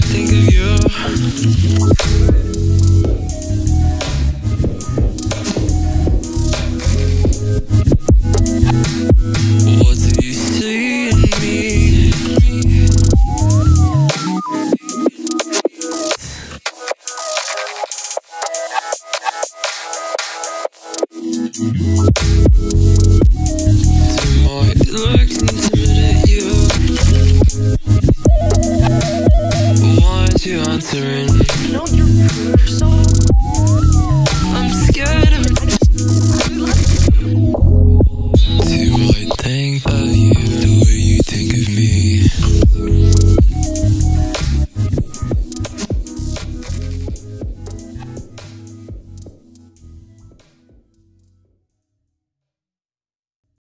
To my reluctance You know you're so.